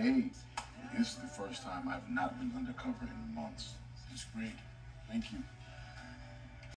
Hey, this is the first time I've not been undercover in months. It's great. Thank you.